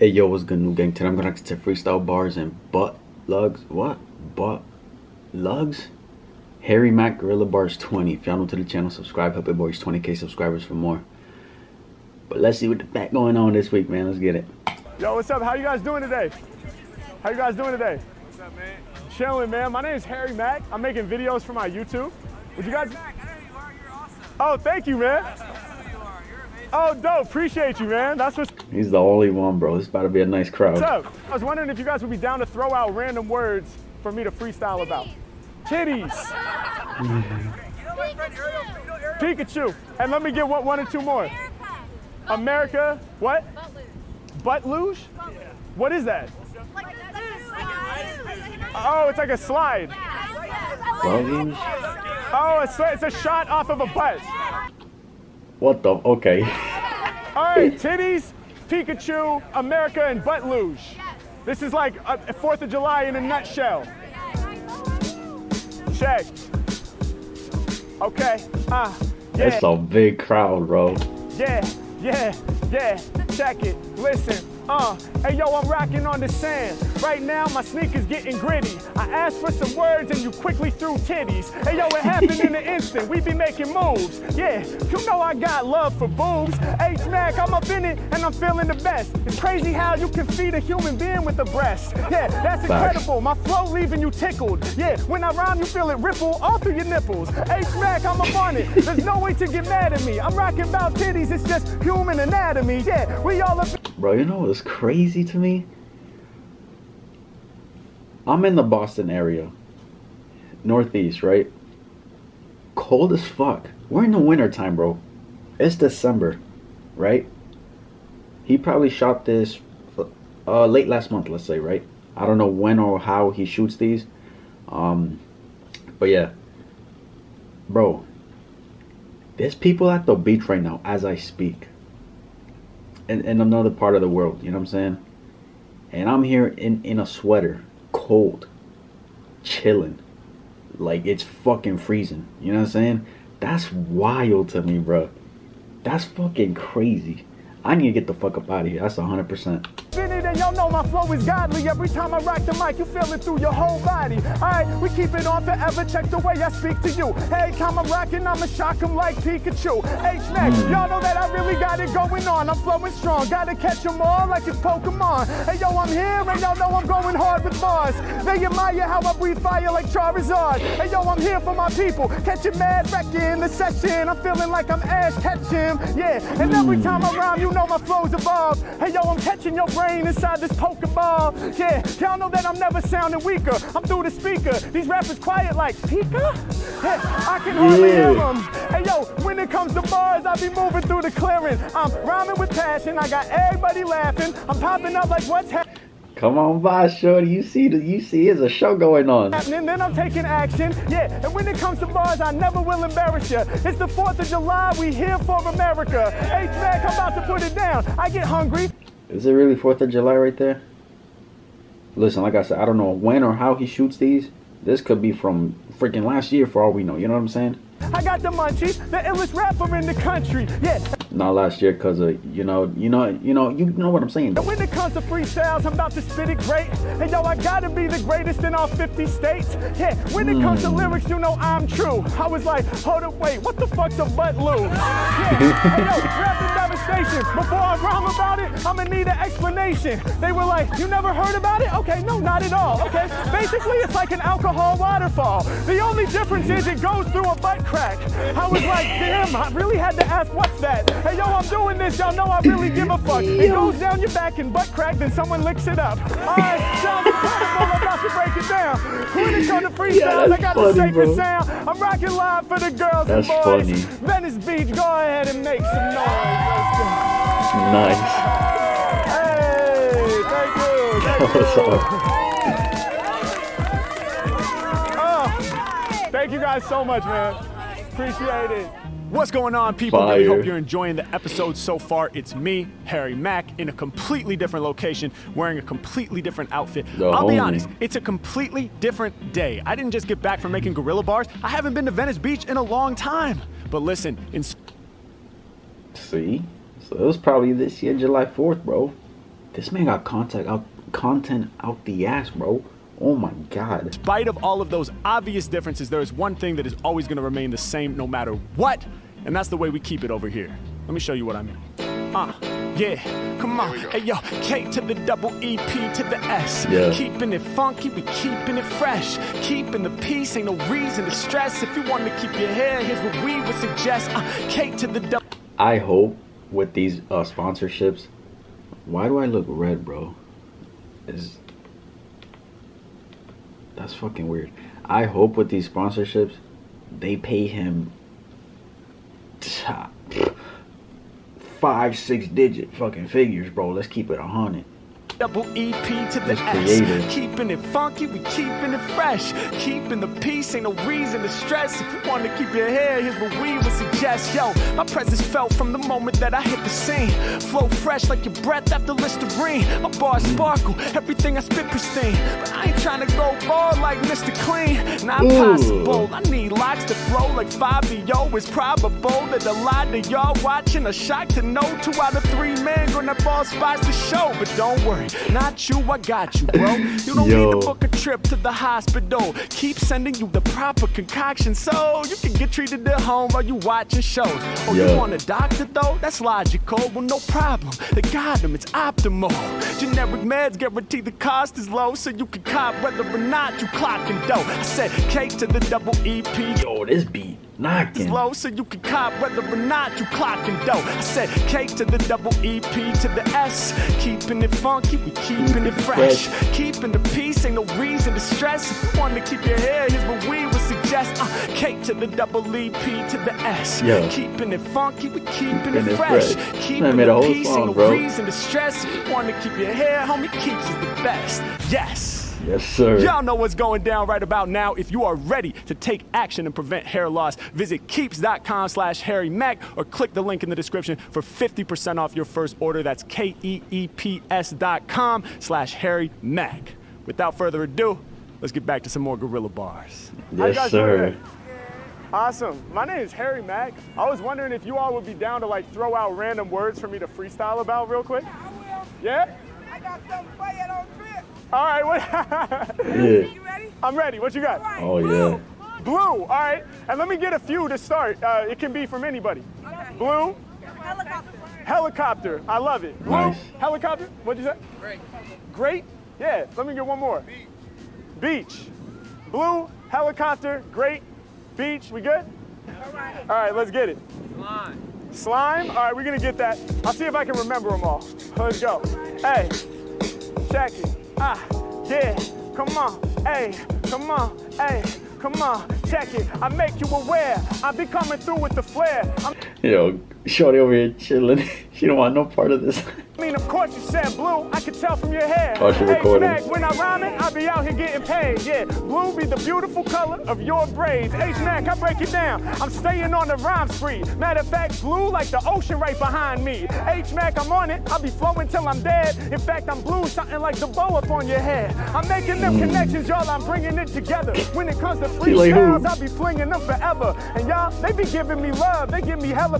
Hey yo, what's good, Neu gang? Today I'm gonna to freestyle bars and butt luges. What? Butt luges? Harry Mack Guerrilla Bars 20. If y'all new to the channel, subscribe. Help it boys 20k subscribers for more. But let's see what the back going on this week, man. Let's get it. Yo, what's up? How you guys doing today? How you guys doing today? What's up, man? Chilling, man. My name is Harry Mack. I'm making videos for my YouTube. Would you guys? Mac, I know you are. You're awesome. Oh, thank you, man. Oh, dope. Appreciate you, man. That's what's He's the only one, bro. This about to be a nice crowd. up. I was wondering if you guys would be down to throw out random words for me to freestyle about. Titties, You know my friend Ariel? You know Ariel? Pikachu, and let me get one, one or two more. America, what? Butt luge? What is that? Oh, it's like a slide. Luggage? Oh, it's, it's a shot off of a butt. What the? Okay. All right, titties, Pikachu, America, and butt luge. This is like a Fourth of July in a nutshell. Check. Okay. Ah. yeah. It's a big crowd, bro. Yeah, yeah, yeah. Check it. Listen. Uh, hey yo, I'm rocking on the sand. Right now, my sneakers getting gritty. I asked for some words and you quickly threw titties. Hey yo, it happened in an instant. We be making moves. Yeah, you know I got love for boobs. Hey Smack, I'm up in it and I'm feeling the best. It's crazy how you can feed a human being with a breast. Yeah, that's incredible. My flow leaving you tickled. Yeah, when I rhyme, you feel it ripple all through your nipples. Hey Smack, I'm up on it. There's no way to get mad at me. I'm rocking about titties. It's just human anatomy. Yeah, we all up. Bro, you know what's crazy to me? I'm in the Boston area. Northeast, right? Cold as fuck. We're in the winter time, bro. It's December, right? He probably shot this uh, late last month, let's say, right? I don't know when or how he shoots these. Um, but yeah. Bro, there's people at the beach right now as I speak in, in another part of the world. You know what I'm saying? And I'm here in, in a sweater, cold, chilling. Like it's fucking freezing. You know what I'm saying? That's wild to me, bro. That's fucking crazy. I need to get the fuck up out of here. That's 100% y'all know my flow is godly. Every time I rock the mic, you feel it through your whole body. Alright, we keep it on forever. Check the way I speak to you. Hey, time I'm rocking, I'ma shock 'em like Pikachu. H-Mac, y'all know that I really got it going on. I'm flowing strong, gotta catch 'em all like it's Pokemon. Hey, yo, I'm here, and y'all know I'm going hard with Mars. They admire how I breathe fire like Charizard. Hey, yo, I'm here for my people. Catching mad wreck in the session. I'm feeling like I'm Ash Ketchum. Yeah, and every time I rhyme, you know my flow's evolved. Hey, yo, I'm catching your brain inside this Pokeball. Yeah, y'all know that I'm never sounding weaker. I'm through the speaker. These rappers quiet like Pika. Hey, I can hardly Yeah. hear them. Hey, yo, when it comes to bars, I be moving through the clearing. I'm rhyming with passion. I got everybody laughing. I'm popping up like what's happening. Come on by, shorty. You see the you see there's a show going on. happening, then I'm taking action. Yeah, and when it comes to bars, I never will embarrass you. It's the 4th of July, we here for America. Hey, Mac, I'm about to put it down. I get hungry. Is it really Fourth of July right there? Listen, like I said, I don't know when or how he shoots these. This could be from freaking last year for all we know. You know what I'm saying? I got the munchies, the illest rapper in the country. Yeah, Not last year, cause of you know, you know, you know, you know what I'm saying. and when it comes to freestyles, I'm about to spit it great. And yo, I gotta be the greatest in all 50 states. Yeah, when it comes to hmm. lyrics, you know I'm true. I was like, hold up, wait, what the fuck's a butt lube? Yeah, hey yo, devastation. Before I rhyme about it, I'ma need an explanation. They were like, you never heard about it? Okay, no, not at all. Okay, basically it's like an alcohol waterfall. The only difference is it goes through a butt crack. I was like, damn, I really had to ask what's that? Hey yo, I'm doing this, y'all know I really give a fuck. It goes down your back and butt crack, then someone licks it up. Alright, sounds break it down. When it comes to freestyles, that's I got funny, the safest bro. sound. I'm rocking live for the girls That's and boys. funny. Venice Beach, go ahead and make some noise. Nice. Hey, thank you. Thank What's you. Oh, thank you guys so much, man. Appreciate it. What's going on, people? Fire. Really hope you're enjoying the episode so far. It's me, Harry Mack, in a completely different location, wearing a completely different outfit. The I'll be honest, it's a completely different day. I didn't just get back from making Guerrilla Bars. I haven't been to Venice Beach in a long time. But listen, in See, so it was probably this year, July 4th, bro. This man got contact out content out the ass, bro. Oh my god. In spite of all of those obvious differences, there is one thing that is always going to remain the same no matter what, and that's the way we keep it over here. Let me show you what I mean. Uh, yeah, come on. Hey, yo, K to the double EP to the S. Yeah. Keeping it funky, we keeping it fresh. Keeping the peace, ain't no reason to stress. If you want to keep your hair, here's what we would suggest. Uh, K to the double. I hope with these uh, sponsorships. Why do I look red, bro? Is that's fucking weird. I hope with these sponsorships, they pay him five, six digit fucking figures, bro. Let's keep it a hundred. Double EP to the S. Keeping it funky, we keeping it fresh. Keeping the peace, ain't no reason to stress. If you want to keep your hair, here's what we would suggest. Yo, my presence felt from the moment that I hit the scene. Flow fresh like your breath after Listerine. My bars sparkle, everything I spit pristine. But I ain't trying to go bald like Mr. Clean. Not Ooh. possible. I need locks to flow like Fabio. It's probable that a lot of y'all watching are shocked to know two out of three men gonna ball spots to show. But don't worry, not you, I got you, bro. You don't Yo. need to book a trip to the hospital. Keep sending you the proper concoction so you can get treated at home while you watching shows. Oh, Yo. you want a doctor though? That's logical. Well, no problem. They got them, it's optimal. Generic meds guarantee the cost is low, so you can cop whether or not you clocking dough. I said K to the double EP. Yo, this beat knocking. Is low so you can cop whether or not you clocking dough. I said K to the double EP to the S. Keeping it funky, we keeping it fresh. Keeping the peace, ain't no reason to stress. If you want to keep your hair, here's what we would suggest. Uh, K to the double EP to the S. Yeah. Keeping it funky, we keeping, Keeping it fresh. fresh. Keeping Man made a the peace, song, ain't no bro. reason to stress. If you want to keep your hair, homie, keeps is the best. Yes. Yes, sir. Y'all know what's going down right about now. If you are ready to take action and prevent hair loss, visit keeps.com slash Harry Mack or click the link in the description for 50% off your first order. That's E K-E-E-P-S dot com slash Harry Mack. Without further ado, let's get back to some more Guerrilla Bars. Yes, sir. Awesome. My name is Harry Mack. I was wondering if you all would be down to like throw out random words for me to freestyle about real quick. I will. Yeah? I got something for you on trip. All right. What? Yeah. I'm ready. What you got? All right. Oh blue. yeah. Blue, all right. And let me get a few to start. Uh, it can be from anybody. Okay. Blue, Helicopter. helicopter. I love it. Blue, Nice. helicopter. What'd you say? Great. Great. Yeah. Let me get one more. Beach. Blue, helicopter. Great. Beach. We good? All right. All right. Let's get it. Slime. All right. We're gonna get that. I'll see if I can remember them all. Let's go. Hey. Check it. Ah. Yeah. Come on. Hey. Come on. Hey. Come on. Check it. I make you aware. I be coming through with the flare. I'm Yo, Shorty over here chilling. she don't want no part of this. I mean, of course you said blue. I can tell from your hair. Oh, she hey, recording. Mac, when I rhyme it, I be out here getting paid. Yeah, blue be the beautiful color of your braids. H Mac, I break it down. I'm staying on the rhyme spree. Matter of fact, blue like the ocean right behind me. H Mac, I'm on it. I'll be flowing till I'm dead. In fact, I'm blue, something like the bow up on your head. I'm making them connections, y'all. I'm bringing it together. When it comes to Mm. She like I'll be flinging them forever. And y'all, they be giving me love. They give me hella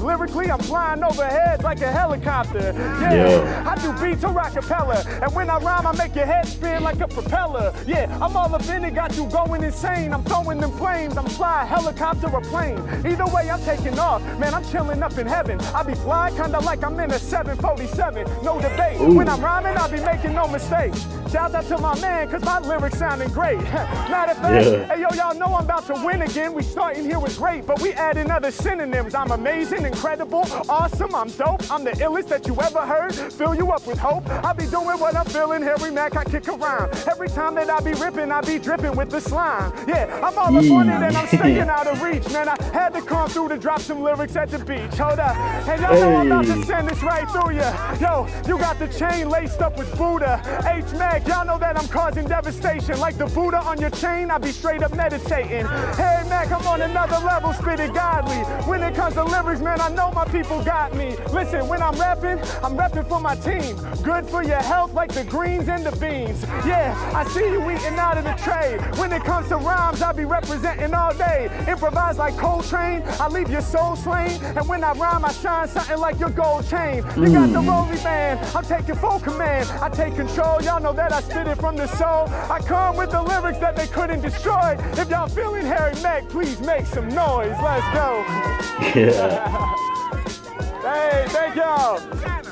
propers. Lyrically, I'm flying overhead like a helicopter. Yeah, Yeah. I do beats or acapella. And when I rhyme, I make your head spin like a propeller. Yeah, I'm all up in it, got you going insane. I'm throwing them flames. I'm fly, helicopter or plane. Either way, I'm taking off. Man, I'm chilling up in heaven. I be fly, kinda like I'm in a 747. No debate. Ooh. When I'm rhyming, I be making no mistakes. Shouts out to my man, cause my lyrics sounding great. Matter of fact, Yeah. hey yo, y'all know I'm about to win again. We starting here with great, but we adding other synonyms. I'm amazing, incredible, awesome, I'm dope. I'm the illest that you ever heard. Fill you up with hope. I be doing what I'm feeling. Harry Mack, I kick around. Every time that I be ripping, I be dripping with the slime. Yeah, I'm all up on it and I'm staying out of reach. Man, I had to come through to drop some lyrics at the beach. Hold up. And y'all know I'm about to send this right through ya. Yo, you got the chain laced up with Buddha. H Mac, y'all know that I'm causing devastation. Like the Buddha on your chain, I be straight up meditating. Hey Mac, I'm on another level, spit it godly. When it comes to lyrics, man, I know my people got me. Listen, when I'm rapping, I'm repping for my team. Good for your health like the greens and the beans. Yeah, I see you eating out of the tray. When it comes to rhymes, I be representing all day. Improvise like Coltrane, I leave your soul slain. And when I rhyme, I shine something like your gold chain. You got the mm. rolly band, I'm taking full command. I take control, y'all know that I spit it from the soul. I come with the lyrics that they couldn't destroy. If y'all feeling Harry Mack, please make some noise. Let's go. Yeah. Hey, thank y'all.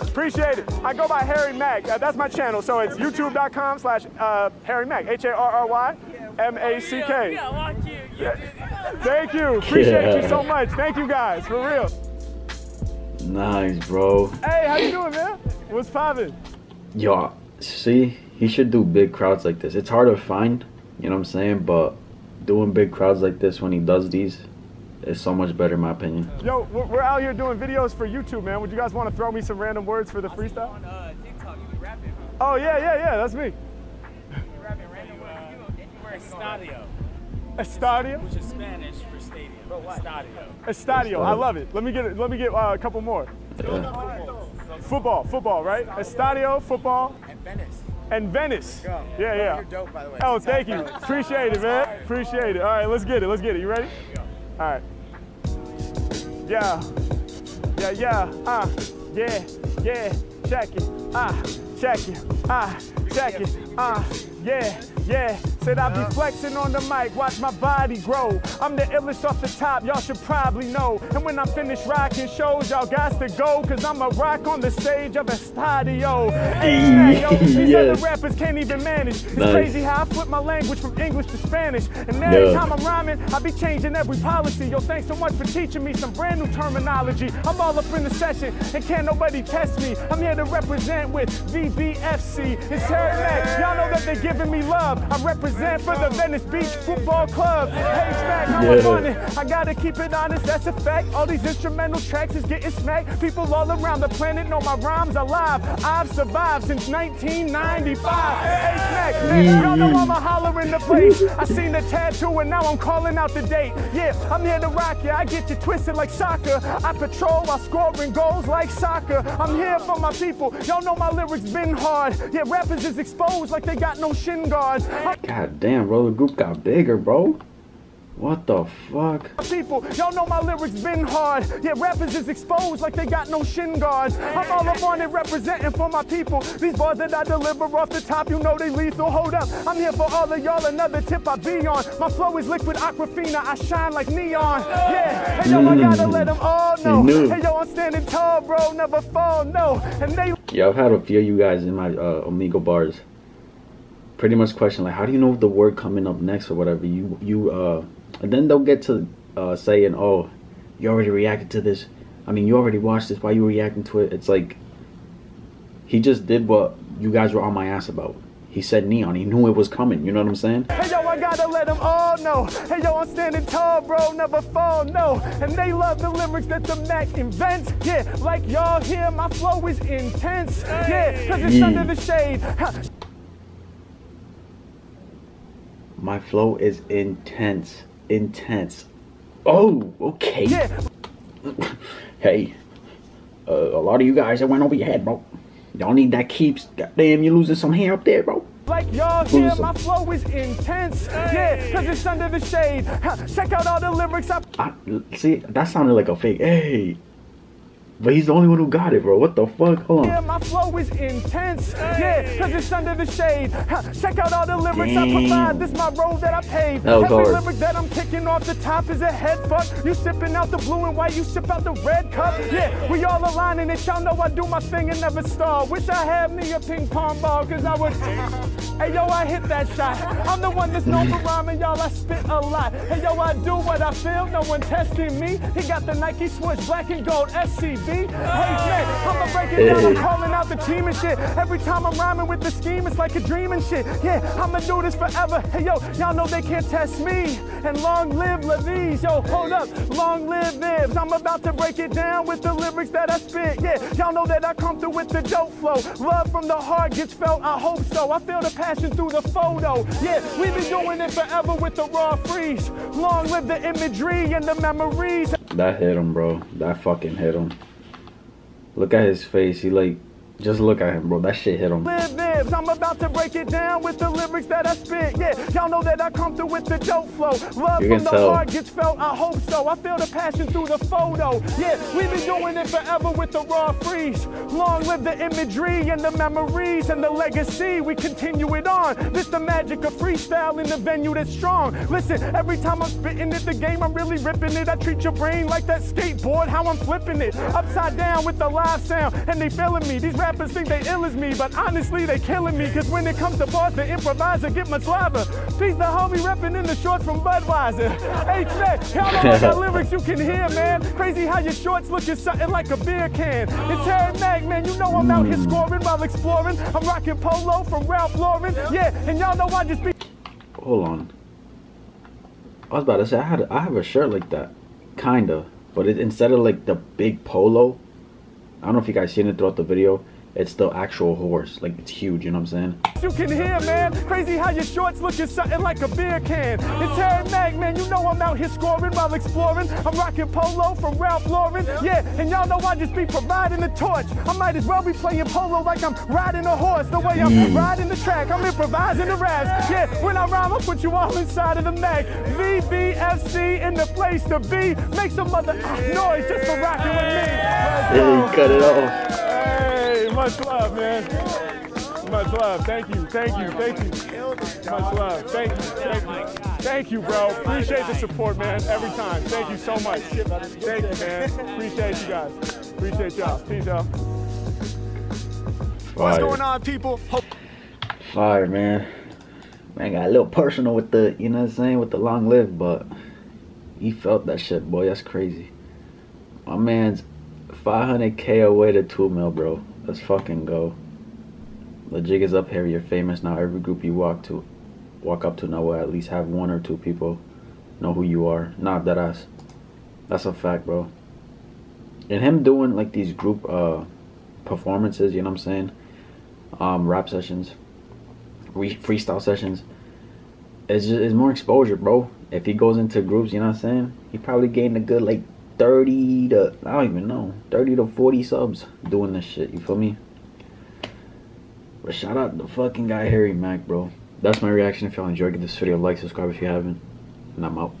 Appreciate it. I go by Harry Mack. Uh, that's my channel. So it's youtube.com slash uh, Harry Mack. H A R R Y M A C K. Yeah, watch you. You Thank you. Appreciate you so much. Thank you guys. For real. Nice, bro. Hey, how you doing, man? What's poppin'? Yo, see, he should do big crowds like this. It's hard to find, you know what I'm saying? But doing big crowds like this when he does these is so much better, in my opinion. Yo, we're we're out here doing videos for YouTube, man. Would you guys want to throw me some random words for the freestyle? on uh, TikTok, you be rapping, huh? Oh, yeah, yeah, yeah. That's me. You rapping random. Uh, estadio, Estadio. which is Spanish for stadium. Estadio. Estadio. I love it. Let me get it. Let me get uh, a couple more. Yeah. Football, football, right? Estadio, football, And Venice. And Venice. Go. Yeah, yeah. You're dope, by the way. Oh, thank you. Appreciate it, man. Appreciate it. All right, let's get it. Let's get it. You ready? All right. Yeah. Yeah, yeah. Ah, yeah, yeah. Check it. Ah, check it. Ah, check it. Ah, yeah, yeah. Said I be flexing on the mic, watch my body grow. I'm the illest off the top, y'all should probably know. And when I'm finished rocking shows, y'all got to go, cause I'm a rock on the stage of a stadio. Hey, yo, these Yes. other rappers can't even manage. It's Nice. crazy how I flip my language from English to Spanish. And Yeah. every time I'm rhyming, I be changing every policy. Yo, thanks so much for teaching me some brand new terminology. I'm all up in the session, and can't nobody test me. I'm here to represent with VBFC. It's Harry Mack. Y'all know that they're giving me love. I represent for the Venice Beach Football Club. Hey, Smack, I'm Yeah. on it. I gotta keep it honest, that's a fact. All these instrumental tracks is getting smacked. People all around the planet know my rhymes are live. I've survived since 1995. Hey, Smack, man, mm-hmm. y'all know I'm a holler in the place. I seen the tattoo and now I'm calling out the date. Yeah, I'm here to rock ya. I get you twisted like soccer. I patrol while scoring goals like soccer. I'm here for my people. Y'all know my lyrics been hard. Yeah, rappers is exposed like they got no shin guards. God damn, bro, the group got bigger, bro. What the fuck? people. Y'all know my lyrics been hard. Yeah, rappers is exposed like they got no shin guards. I'm all up on it representing for my people. These bars that I deliver off the top, you know they lethal. Hold up, I'm here for all of y'all. Another tip I be on. My flow is liquid aquafina. I shine like neon. Yeah, hey yo, I gotta let them all know. Hey yo, I'm standing tall, bro. Never fall, no. And they Yeah, I've had a few of you guys in my uh, Omegle bars. Pretty much question like, how do you know the word coming up next or whatever? You you uh, and then they'll get to uh, saying, oh, you already reacted to this. I mean, you already watched this. Why you reacting to it? It's like he just did what you guys were on my ass about. He said neon. He knew it was coming. You know what I'm saying? Hey yo, I gotta let them all know. Hey yo, I'm standing tall, bro, never fall, no. And they love the lyrics that the Mac invents. Yeah, like y'all hear, my flow is intense. Yeah, cause it's Yeah. under the shade. Ha, My flow is intense. Intense. Oh, okay. Yeah, Hey, uh, a lot of you guys that went over your head, bro. Y'all need that keeps. Goddamn, you're losing some hair up there, bro. like y'all hear, Awesome. my flow is intense. Yeah, cause it's under the shade. Ha, check out all the lyrics I I, see, that sounded like a fake. Hey, but he's the only one who got it, bro. What the fuck? Hold on. Yeah, my flow is intense. Yeah, cause it's under the shade. Ha, check out all the lyrics I Damn. provide. This my road that I paved. That was Every hard. lyric that I'm kicking off the top is a head fuck. You sipping out the blue and white, you sip out the red cup. Yeah, we all aligning it. Y'all know I do my thing and never stall. Wish I had me a ping pong ball, cause I would. Hey yo, I hit that shot. I'm the one that's known for rhyming, y'all. I spit a lot. Hey yo, I do what I feel. No one testing me. He got the Nike swoosh, black and gold SCB. Hey man, I'ma break it down. I'm calling out the team and shit. Every time I'm rhyming with the scheme, it's like a dream and shit. Yeah, I'ma do this forever. Hey yo, y'all know they can't test me. And long live Levies. Yo, hold up, long live Vibs. I'm about to break it down with the lyrics that I spit. Yeah, y'all know that I come through with the dope flow. Love from the heart gets felt. I hope so. I feel the passion through the photo. Yeah, we been doing it forever with the raw freeze. Long live the imagery and the memories. That hit him, bro. That fucking hit him. Look at his face. He like Just look at him, bro. That shit hit him. live lives. I'm about to break it down with the lyrics that I spit. Yeah, y'all know that I come through with the dope flow. Love You from can the tell. heart gets felt. I hope so. I feel the passion through the photo. Yeah, we've been doing it forever with the raw freeze. Long live the imagery and the memories and the legacy. We continue it on. This the magic of freestyle in the venue that's strong. Listen, every time I'm spitting it, the game I'm really ripping it. I treat your brain like that skateboard, how I'm flipping it. Upside down with the live sound, and they feeling me. These rappers think they ill as me, but honestly they killing me. Cause when it comes to bars, the improviser get much louder. She's the homie repping in the shorts from Budweiser. H-Mac, y'all know I lyrics you can hear, man. Crazy how your shorts looking something like a beer can. It's Harry Mack, man. You know I'm out here scoring while exploring. I'm rocking polo from Ralph Lauren. Yeah, and y'all know I just be Hold on. I was about to say I had I have a shirt like that, kinda, but it, instead of like the big polo, I don't know if you guys seen it throughout the video. It's the actual horse, like it's huge. You know what I'm saying? you can hear, man. Crazy how your shorts looking something like a beer can. It's Harry Mack, man. You know I'm out here scoring while exploring. I'm rocking polo from Ralph Lauren. Yeah, and y'all know I just be providing the torch. I might as well be playing polo like I'm riding a horse. The way I'm mm. riding the track, I'm improvising the raps. Yeah, when I rhyme, I put you all inside of the mag. VBFC in the place to be. Make some mother noise just for rocking with me. Hey, cut it off. Hey, much love, man. Much love. Thank you. Thank you. Thank you. Much love. Thank you. Thank you. Thank you, bro. Appreciate the support, man. Every time. Thank you so much. Thank you, man. Appreciate you guys. Appreciate y'all. Peace out. What's going on, people? Hope Fire, man. Man, got a little personal with the, you know what I'm saying, with the long live, but he felt that shit, boy. That's crazy. My man's 500k away to 2 mil, bro. Let's fucking go. The jig is up here. You're famous now. Every group you walk to, walk up to now will at least have one or two people know who you are. Not that ass. That's a fact, bro. And him doing like these group uh performances, you know what I'm saying? Um, rap sessions, re- freestyle sessions. It's just it's more exposure, bro. If he goes into groups, you know what I'm saying? He probably gained a good like 30 to I don't even know, 30 to 40 subs doing this shit. You feel me? But shout out the fucking guy Harry Mack, bro. That's my reaction. If y'all enjoyed, give this video a like, subscribe if you haven't, and I'm out.